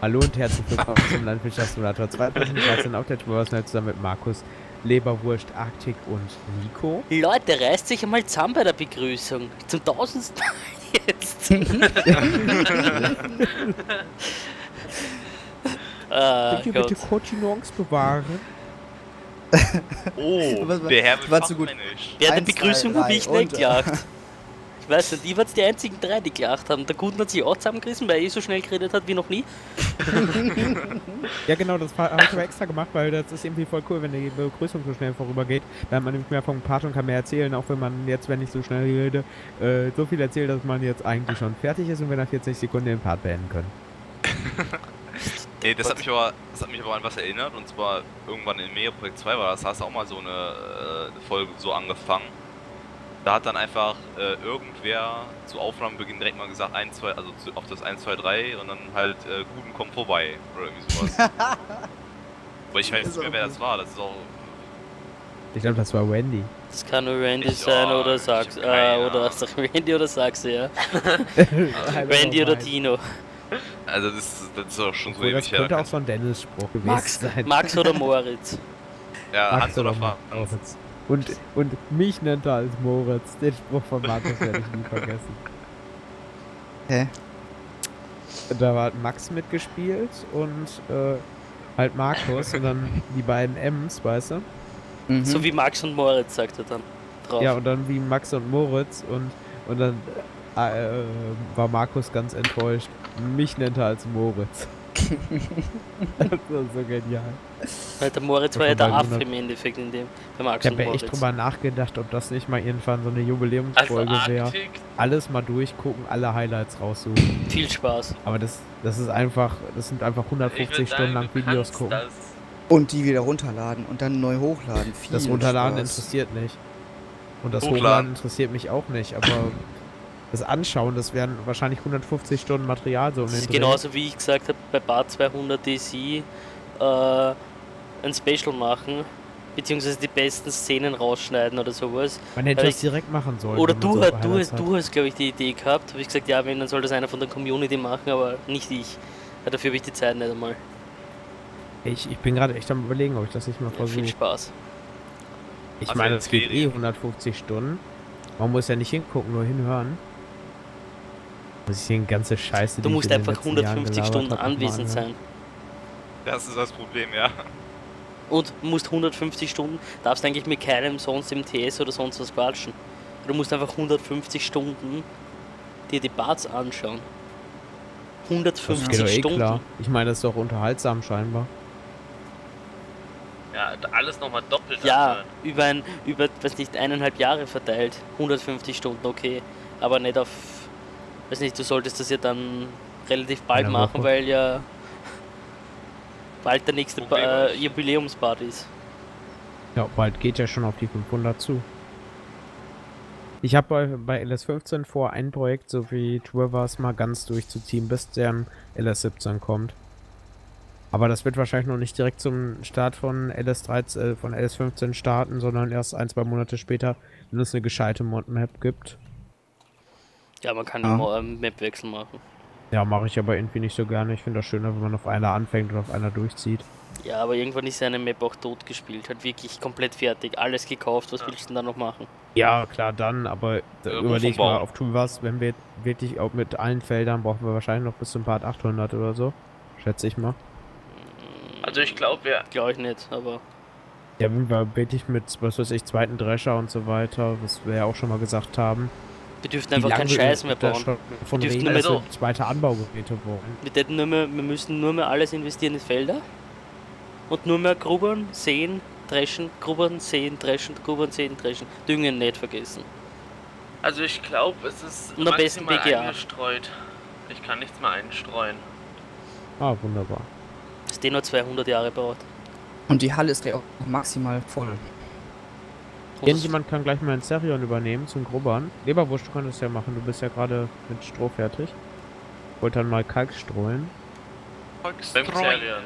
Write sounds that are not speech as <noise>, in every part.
Hallo und herzlich willkommen zum Landwirtschaftssimulator 2013 auf der Tour zusammen mit Markus, Leberwurst, Arktik und Nico. Leute, reißt sich einmal zusammen bei der Begrüßung. Zum tausendsten Mal <laughs> jetzt. <laughs> ah, Könnt ihr bitte Kontinence bewahren? Oh, war- der Herr war zu gut. Eins, der Begrüßung zwei, habe ich drei nicht und- gelacht. Ich weiß nicht, die waren die einzigen drei, die gelacht haben. Der Guten hat sich auch zusammengerissen, weil er eh so schnell geredet hat wie noch nie. Ja genau, das habe ich aber extra gemacht, weil das ist irgendwie voll cool, wenn die Begrüßung so schnell vorübergeht. Da hat man nämlich mehr vom Part und kann mehr erzählen, auch wenn man jetzt, wenn ich so schnell rede, äh, so viel erzählt, dass man jetzt eigentlich schon fertig ist und wir nach 40 Sekunden den Part beenden können. <laughs> Nee, das hat mich aber, das hat mich aber an was erinnert und zwar irgendwann in Media Projekt 2 war das, da hast du auch mal so eine, äh, eine Folge so angefangen. Da hat dann einfach äh, irgendwer zu Aufnahmebeginn direkt mal gesagt, 1, 2, also zu, auf das 1, 2, 3 und dann halt äh, Guten kommt vorbei oder irgendwie sowas. <laughs> Aber ich weiß nicht mehr, wer das war, das ist auch. Ich glaube, das war Wendy. Das kann nur Randy Ich- sein oh, oder hab äh, oder Ahnung. sag Randy oder du ja. <laughs> <laughs> Hallo, Randy oder. Tino. Also das, das ist auch schon so Obwohl, das her. könnte auch so ein Dennis-Spruch gewesen Max, sein. Max oder Moritz. Ja, Max Hans oder Franz. Moritz. Und, und mich nennt er als Moritz. Den Spruch von Markus werde ich nie vergessen. Hä? Da war Max mitgespielt und äh, halt Markus und dann die beiden M's, weißt du? Mhm. So wie Max und Moritz, sagt er dann. Drauf. Ja, und dann wie Max und Moritz und, und dann äh, war Markus ganz enttäuscht. Mich nennt er als Moritz. <laughs> das war so genial. Weil der Moritz war ja der Affe 100. im Endeffekt in dem. Der Max Ich habe echt drüber nachgedacht, ob das nicht mal irgendwann so eine Also Jubiläumsfolge wäre. Arktik, Alles mal durchgucken, alle Highlights raussuchen. Viel Spaß. Aber das, das ist einfach, das sind einfach ich 150 würd Stunden sagen, lang Videos gucken. Das. Und die wieder runterladen und dann neu hochladen. Viel Das Runterladen Spaß. interessiert nicht. Und das Hochladen. Hochladen interessiert mich auch nicht, aber das Anschauen, das wären wahrscheinlich 150 Stunden Material so um Das ist genauso wie ich gesagt habe, bei Bar 200 DC äh, ein Special machen, beziehungsweise die besten Szenen rausschneiden oder sowas. Man hätte weil das ich- direkt machen sollen. Oder du, so halt, du, hast- du hast, glaube ich, die Idee gehabt. Habe ich gesagt, ja, wenn, dann soll das einer von der Community machen, aber nicht ich. Weil dafür habe ich die Zeit nicht einmal. Ich, ich bin gerade echt am überlegen, ob ich das nicht mal Ja, viel versuche. Spaß. Ich Also meine, es geht eh Ferien. 150 Stunden. Man muss ja nicht hingucken, nur hinhören. Muss ich hier eine ganze Scheiße, Du musst einfach letzten Jahren 150 gelabert Stunden anwesend sein. Das ist das Problem, ja. Und musst 150 Stunden, darfst eigentlich mit keinem sonst im TS oder sonst was quatschen. Du musst einfach 150 Stunden dir die Parts anschauen. Das geht 150 doch eh Stunden. klar. Ich meine, das ist doch unterhaltsam scheinbar. Ja, alles nochmal doppelt Ja, anhören. über ein, über, weiß nicht, eineinhalb Jahre verteilt. 150 Stunden, okay. Aber nicht auf, weiß nicht, du solltest das ja dann relativ bald Eine machen, Woche. weil ja bald der nächste äh, ist- Jubiläumspart ist. Ja, bald geht ja schon auf die 500 zu. Ich habe bei, bei LS15 vor, ein Projekt so wie Traverse mal ganz durchzuziehen, bis der LS17 kommt. Aber das wird wahrscheinlich noch nicht direkt zum Start von LS13, äh, von LS15 starten, sondern erst ein, zwei Monate später, wenn es eine gescheite Mod-Map gibt. Ja, man kann Ja. immer einen Mapwechsel machen. Ja, mache ich aber irgendwie nicht so gerne. Ich finde das schöner, wenn man auf einer anfängt und auf einer durchzieht. Ja, aber irgendwann ist eine Map auch tot gespielt. Hat wirklich komplett fertig. Alles gekauft. Was Ja. willst du denn da noch machen? Ja, klar, dann, aber da überleg mal auf Tuvas, wenn wir wirklich auch mit allen Feldern brauchen wir wahrscheinlich noch bis zum Part 800 oder so. Schätze ich mal. Also ich glaube, wir. Glaube ich nicht, aber Ja, wenn wir wirklich mit, was weiß ich, zweiten Drescher und so weiter, was wir ja auch schon mal gesagt haben. Wir dürften einfach keinen Scheiß mehr bauen. Von Wir dürfen reden, nur mehr- wir zweite Anbaugeräte wollen. Wir, nur mehr, wir müssen nur mehr alles investieren in Felder. Und nur mehr grubbern, säen, dreschen, grubbern, säen, dreschen, grubbern, säen, dreschen. Düngen nicht vergessen. Also ich glaube, es ist Und am besten BGA. eingestreut. Ich kann nichts mehr einstreuen. Ah, wunderbar. Das den nur 200 Jahre braucht. Und die Halle ist ja auch maximal voll. Irgendjemand kann gleich mal ein Serion übernehmen zum Grubbern. Leberwurst, du könntest ja machen, du bist ja gerade mit Stroh fertig. Wollte dann mal Kalk streuen. Beim Xerion.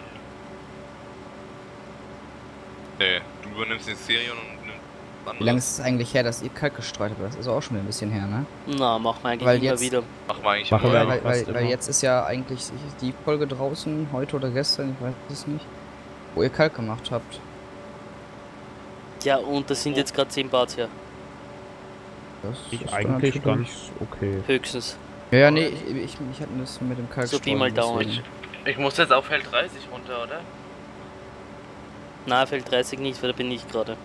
Nee, du übernimmst den Serion und nimm, Wie lange ist es eigentlich her, dass ihr Kalk gestreut habt? Das ist auch schon wieder ein bisschen her, ne? Na, machen wir eigentlich Weil immer jetzt- wieder. Machen wir eigentlich Machen immer. wir weil, weil, weil immer. jetzt ist ja eigentlich die Folge draußen, heute oder gestern, ich weiß es nicht, wo ihr Kalk gemacht habt. Ja, und das sind jetzt gerade 10 Bart her. Das Ich ist eigentlich ganz okay. Höchstens. Ja, ja, nee, ich, ich, ich hatte das mit dem Kalk So Pi mal Daumen. deswegen. Ich muss jetzt auf Feld 30 runter, oder? Na, Feld 30 nicht, weil da bin ich gerade.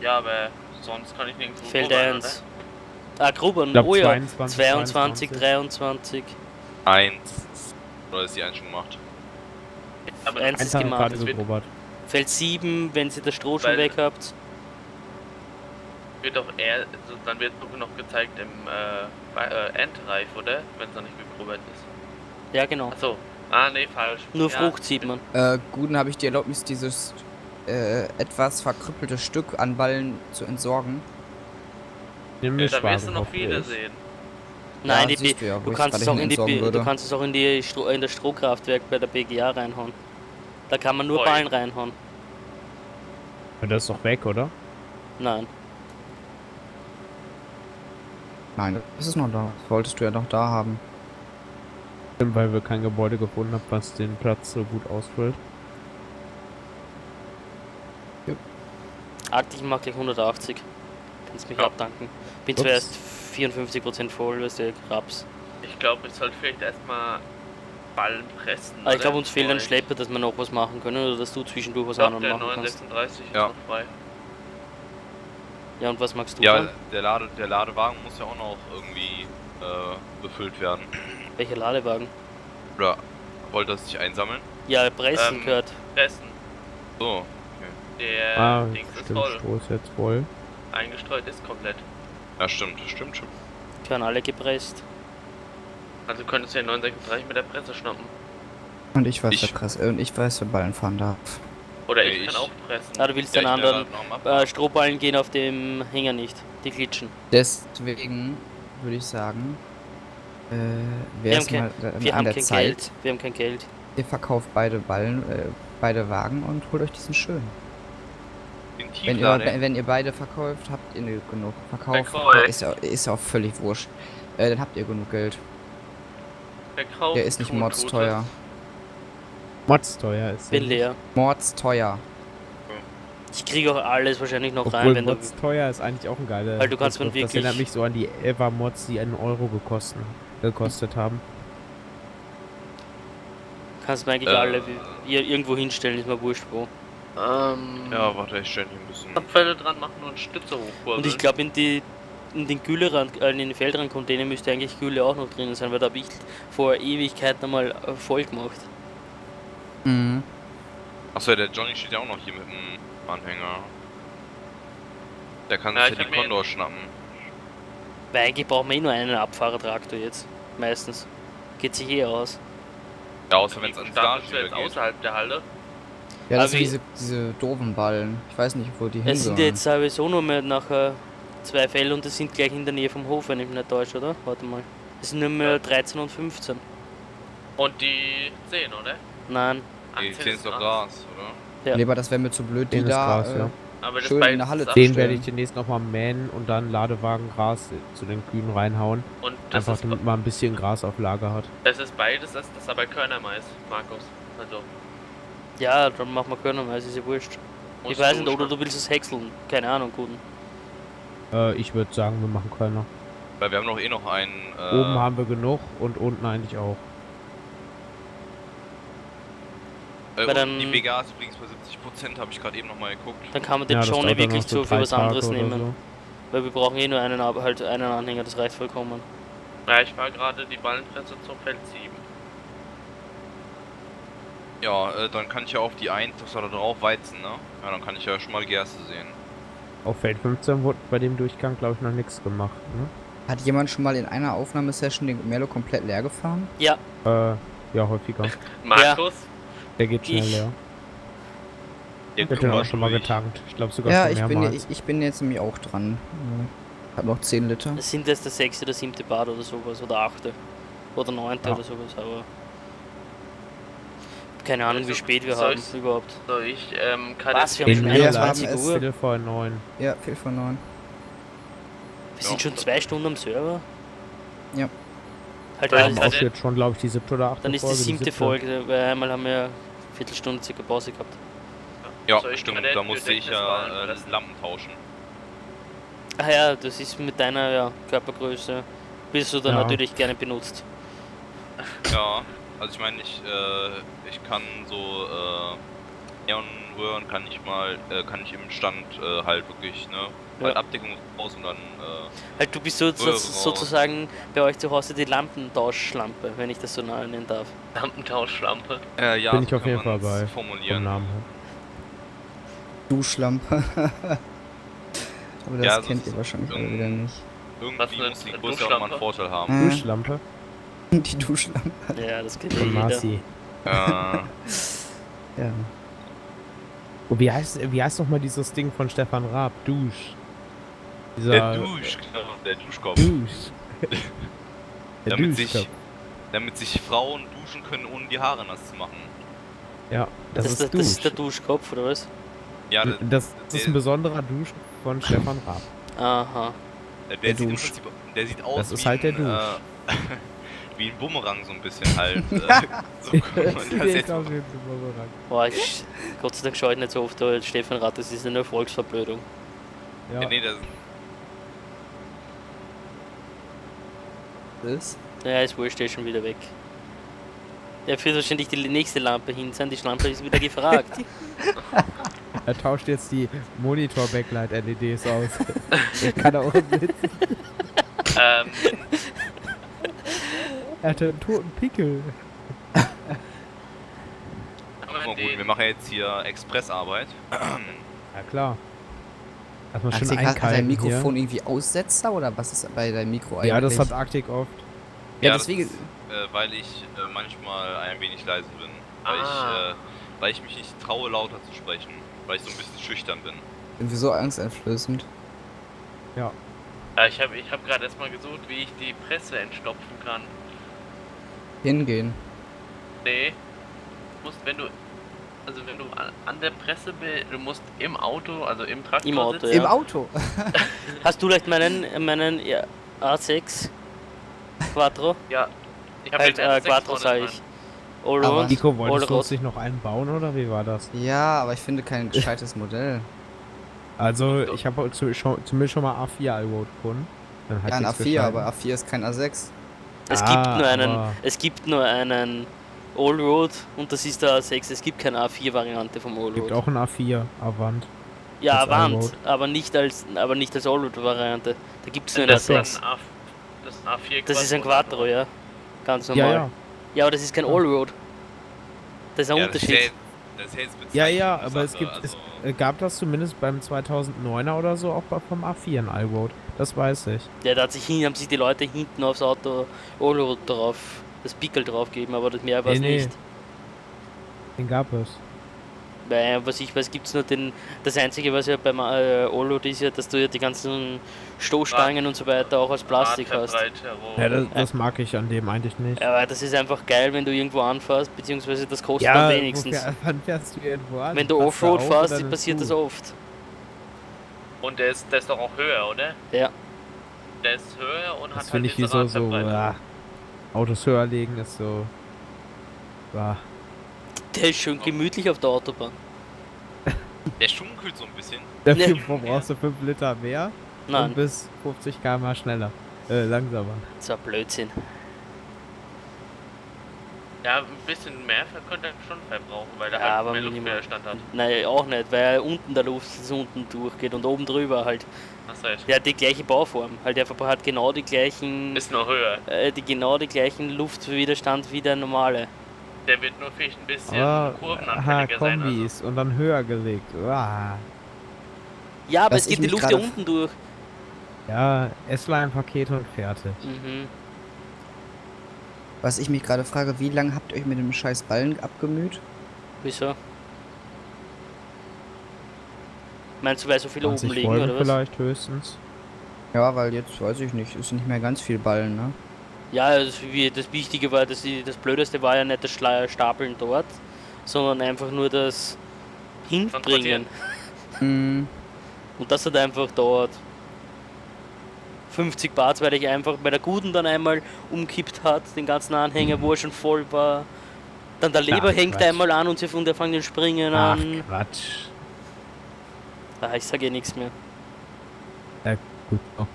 Ja, aber sonst kann ich nirgendwo Feld vorbei, 1. Ah, Grubern, Ich oh ja. 22, 22, 23. Eins. Oder ist die eins schon gemacht? oder? Aber Eins Eins ist haben wir gemacht. wird- gegrubbert. Feld 7, wenn ihr das Stroh schon Weil- weg habt. wird doch eher, also dann wird sogar noch gezeigt im äh, äh, Endreif, oder? Wenn es noch nicht gegrubbert ist. Ja, genau. Achso. Ah, nee, falsch. Nur ja, Frucht sieht man. Äh, Guten habe ich die Erlaubnis, dieses äh, etwas verkrüppelte Stück an Ballen zu entsorgen. Den Ja, da wirst du noch viele sehen. Nein, ja, die, du, ja, du kannst es auch in die, du kannst es auch in die Stro in das Strohkraftwerk bei der BGA reinhauen. Da kann man nur Oi. Ballen reinhauen. Ja, Das ist doch weg, oder? Nein. Nein, das ist noch da. Das wolltest du ja noch da haben. Stimmt, Weil wir kein Gebäude gefunden haben, was den Platz so gut ausfüllt. Akt, ich mach gleich 180. Kannst mich Ja. abdanken. Bin Ups. zwar erst 54% voll, weißt du, Raps. Ich glaube, ich sollte vielleicht erstmal Ballen pressen. Ah, ich glaube, uns fehlt ein Schlepper, dass wir noch was machen können oder dass du zwischendurch was anderes der machen kannst. 936 ist Ja. noch frei. Ja, und was magst du Ja, dann? der, Lade, der Ladewagen muss ja auch noch irgendwie äh, befüllt werden. Welcher Ladewagen? Oder wollt ihr das nicht einsammeln? Ja, Pressen Ähm, gehört. Pressen. So. Der ah, Dings ist voll. Ist jetzt voll. Eingestreut ist komplett. Ja, stimmt, stimmt, stimmt. Gehören alle gepresst. Also könntest du den 936 mit der Presse schnappen. Und ich weiß, Ich- wer Press, äh, und ich weiß, wer Ballen fahren darf. Oder ich, ich- kann auch pressen. Ah, du willst Ja, den anderen. mal Äh, Strohballen gehen auf dem Hänger nicht. Die glitschen. Deswegen würde ich sagen, äh, wäre haben es kein- mal äh, Wir an haben der kein Zeit, Geld. Wir haben kein Geld. ihr verkauft beide Ballen, äh, beide Wagen und holt euch diesen schön. Den Wenn ihr, wenn ihr beide verkauft, habt ihr genug. Verkauft Verkauf. ist ja, ist ja auch völlig wurscht. Äh, dann habt ihr genug Geld. Verkauft Der ist nicht tut mods Gutes. teuer. Mods teuer ist Bin er. leer. Mords teuer. Ich kriege auch alles wahrscheinlich noch rein, Obwohl wenn du. Mods teuer ist eigentlich auch ein geiler Weil du kannst man Begriff. Das wirklich- erinnert mich so an die Ever-Mods, die einen Euro gekosten, gekostet haben. Kannst mir eigentlich Äh. alle ir- irgendwo hinstellen, ist mir wurscht wo. Ähm, Ja, warte, ich stelle hier ein bisschen. Abfälle dran machen und Stütze hochkurbeln. Und ich glaube, in die in den Güllerand, äh, in den Feldrand-Container müsste eigentlich Gülle auch noch drin sein, weil da habe ich vor Ewigkeiten einmal äh, voll gemacht. Mhm. Achso, der Johnny steht ja auch noch hier mit dem Anhänger. Der kann Ja, sich ich ja mir- Condor schnappen. Weil eigentlich brauchen wir eh nur einen Abfahrertraktor jetzt. Meistens. Geht sich eh aus. Ja, außer wenn es Garage jetzt geht. außerhalb der Halle? Ja, das Aber sind diese, diese doofen Ballen. Ich weiß nicht, wo die hin Es sind jetzt sowieso nur mehr nachher zwei Fälle und das sind gleich in der Nähe vom Hof, wenn ich mich nicht täusche, oder? Warte mal. Es sind nur mehr 13 und 15. Und die 10, oder? Nein. Die 18 10 ist doch Gras, oder? Ja. Lieber, das wäre mir zu blöd, die Den ist da Gras, äh, ja. Aber das Schön bei in der Halle das Den werde ich demnächst nochmal mähen und dann Ladewagen Gras zu den Kühen reinhauen. Und das Einfach damit man ein bisschen Gras auf Lager hat. das ist beides, das, das ist aber Körnermais, Markus. Also, Ja, dann machen wir es ist ja wurscht. Ich weiß nicht, oder du willst es häckseln. Keine Ahnung, guten. Äh, ich würde sagen, wir machen Kölner. Weil wir haben noch eh noch einen. Äh, Oben haben wir genug und unten eigentlich auch. äh, dann- die BGA ist übrigens bei 70%, habe ich gerade eben nochmal geguckt. Dann kann man den Ja, wirklich so so für was anderes nehmen. Weil wir brauchen eh nur einen, halt einen Anhänger, das reicht vollkommen. Ja, ich war gerade die Ballenpresse zum Feld 7. Ja, äh, dann kann ich ja auf die 1, das war da drauf, Weizen, ne? Ja, dann kann ich ja schon mal Gerste sehen. Auf Feld 15 wurde bei dem Durchgang, glaube ich, noch nichts gemacht. Ne? Hat jemand schon mal in einer Aufnahmesession den Merlo komplett leer gefahren? Ja, Äh, ja, häufiger. <laughs> Markus? Der geht schnell leer. Der Ich hab den auch schon mal getankt. Ich glaube sogar Ja, schon ich bin, mehrmals. ich, ich bin jetzt nämlich auch dran. Hab noch 10 Liter. es sind jetzt der sechste oder siebte Bad oder sowas, oder achte. Oder neunte Ja. oder sowas, aber. Keine Ahnung, wie Also, spät wir soll haben überhaupt. So, ich ähm, kann Was, wir haben schon wir 21 haben es- Uhr? Viertel vor neun. Ja, viel von neun. Wir sind schon zwei Stunden am Server. Ja. Halt, Weil Wir dann, haben auch jetzt schon, glaube ich, die siebte oder achte dann ist die Folge. siebte Folge, weil einmal haben wir eine Viertelstunde circa Pause gehabt. Ja, Soll ich stimmt, da musste ich ja äh? Lampen tauschen. Ah ja, das ist mit deiner ja, Körpergröße. Bist du dann Ja. natürlich gerne benutzt. Ja, <laughs> also ich meine, ich, äh, ich kann so äh, Neonröhren kann ich mal, äh, kann ich im Stand äh, halt wirklich, ne, Ja. halt Abdeckung raus und dann, äh, Halt, du bist so, so, sozusagen bei euch zu Hause die Lampentauschschlampe, wenn ich das so nennen darf. Lampentauschlampe. äh ja, Bin ich auf jeden Fall bei. Formulieren. Namen. Duschlampe. <laughs> Aber das Ja, also kennt ihr ist wahrscheinlich wieder nicht. Irgendwie muss die? Größe auch mal einen Vorteil haben. Hm, Duschlampe Die Duschlampe. Ja, das kennt ja von jeder. Marci. äh, Ja. Oh, wie heißt, wie heißt noch mal dieses Ding von Stefan Raab? Dusch. Dieser der Dusch, genau, der Duschkopf. Dusch. Der damit, sich, Duschkopf. damit sich Frauen duschen können, ohne die Haare nass zu machen. Ja, das, Das, ist das ist der Dusch. Duschkopf, oder was? Ja, Das, das ist ein besonderer Dusch von Stefan Raab. Aha. der, der sieht im Dusch. Prinzip, der sieht aus Das ist wie halt der ein, Dusch. Äh, <laughs> wie ein Bumerang so ein bisschen halt. <laughs> äh, so <laughs> man das jetzt Boah, ich, Gott sei Dank schaue ich nicht so oft da Stefan Rath, das ist ja nur Volksverblödung. Ja, Nee, das, Das? Ja, ist wurscht, der ist schon wieder weg. Er führt wahrscheinlich die nächste Lampe hin, sein die Lampe ist wieder gefragt. <laughs> er tauscht jetzt die Monitor-Backlight-LEDs aus. Kann er auch mit. Ähm, Er hat einen toten Pickel. <laughs> wir gut, wir machen jetzt hier Expressarbeit. <clears throat> Ja klar. Erstmal schön sie, hat dein Mikrofon irgendwie Aussetzer oder was ist bei deinem Mikro hier. eigentlich? Ja, das hat Arctic oft. Ja, das deswegen. ist, äh, weil ich äh, manchmal ein wenig leise bin. Weil, Ah. ich, äh, weil ich mich nicht traue, lauter zu sprechen. Weil ich so ein bisschen schüchtern bin. Irgendwie so angsteinflößend. äh, ich habe ich hab gerade erstmal gesucht, wie ich die Presse entstopfen kann. Hingehen. Nee. Du musst, wenn du. Also wenn du an, der Presse bist, du musst im Auto, also im Traktor Im Auto, sitzen. Ja. Im Auto. <laughs> Hast du vielleicht meinen, meinen ja, A6 Quattro? Ja. Ich habe Halt, den äh, R6 Quattro sag ich. Aber- Allroad, Nico, wolltest du uns nicht noch einen bauen oder wie war das? Ja, aber ich finde kein gescheites Modell. Also, ich habe zu, schon, zumindest schon mal A4 Allroad gefunden. Dann hat Ja, ein sich's A4, gescheiden. aber A4 ist kein A6. Es Ah, gibt nur einen, aber- es gibt nur einen Allroad und das ist der A6. Es gibt keine A4-Variante vom gibt Allroad. auch ein A4 Avant. Ja, als Avant, aber nicht als, aber nicht als Allroad-Variante. Da gibt es nur einen Das ist ein A6. A, das ist ein A4 Das ist ein Quattro, ja. Ganz Ja, normal. ja. Ja, aber das ist kein Ja. Allroad. Das ist ein Ja, das Unterschied. ja- das ja jetzt Ja, ja, aber es gibt, es also- äh, gab das zumindest beim 2009er oder so auch bei- vom A4 ein Allroad. Das weiß ich. Ja, da hat sich hin, haben sich die Leute hinten aufs Auto Allroad drauf, das Pickel draufgeben, aber das mehr war es Nee, nee. nicht. Den gab es. Weil, was ich weiß, gibt es nur den. Das einzige, was ja beim äh, Allroad ist ja, dass du ja die ganzen Stoßstangen und so weiter auch aus Plastik hast. Ja, das, das mag ich an dem eigentlich nicht. Aber das ist einfach geil, wenn du irgendwo anfährst, beziehungsweise das kostet am wenigstens. <laughs> wofür- wann fährst du irgendwo an? Wenn du Fährst Offroad auf fährst, dann passiert das oft. Und der ist, der ist doch auch höher, oder? Ja. Der ist höher und Das hat halt finde ich wie so, so ah, Autos höher legen ist so. Ah, Der ist schön gemütlich auf der Autobahn. <laughs> Der schunkelt so ein bisschen. dafür Nee. brauchst du 5 Liter mehr und Nein, bis 50 km schneller. Äh, langsamer. das war Blödsinn. Ja, ein bisschen mehr könnte er schon verbrauchen, weil er Ja, halt aber mehr minimal. Luftwiderstand hat. Nein, auch nicht, weil unten der Luft unten durchgeht und oben drüber halt. Hast recht. Der hat die gleiche Bauform. Halt, der hat genau die gleichen, Ist nur höher. äh, die genau die gleichen Luftwiderstand wie der normale. Der wird nur vielleicht ein bisschen aha, kurvenanfälliger sein. Also. Kombis und dann höher gelegt. Ah. Ja, aber Was es geht die Luft ja gerade- unten durch. Ja, S-Line-Paket und fertig. Mhm. Was ich mich gerade frage, wie lange habt ihr euch mit dem scheiß Ballen abgemüht? Wieso? Meinst du, weil so viele oben 20 liegen Folgen oder was? vielleicht höchstens. Ja, weil jetzt weiß ich nicht, ist nicht mehr ganz viel Ballen, ne? Ja, das, wie, das Wichtige war, dass die, das Blödeste war ja nicht das Schla- Stapeln dort, sondern einfach nur das Hinbringen. Mhm. Und das hat einfach dauert 50 Bart, weil ich einfach bei der Guten dann einmal umkippt hat, den ganzen Anhänger, wo er schon voll war. Dann der Leber Ach, hängt Quatsch. einmal an und sie und der fängt den Springen Ach, an. Quatsch. Ah, ich sage eh nichts mehr. Gut. Oh.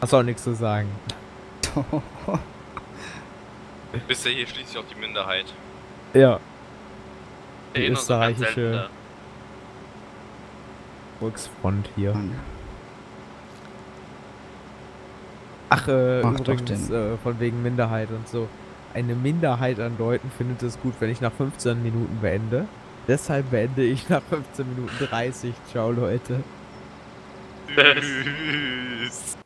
Hast auch nichts zu sagen. <laughs> Bist ja hier schließlich auch die Minderheit. Ja, Die österreichische- selten Volksfront hier. Ach, äh, Mach doch übrigens, äh, von wegen Minderheit und so. Eine Minderheit an Leuten findet es gut, wenn ich nach 15 Minuten beende. Deshalb beende ich nach 15 Minuten 30. Ciao, Leute. Tschüss.